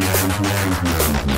Thank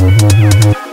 Mm-hmm.